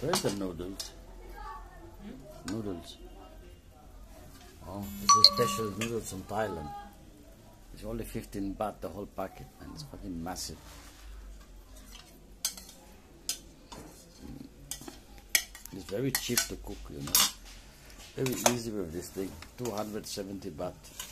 Where's the noodles? Hmm? Noodles. Oh, this is special noodles from Thailand. It's only 15 baht the whole packet, and it's fucking massive. Hmm. It's very cheap to cook, you know. Very easy with this thing. 270 baht.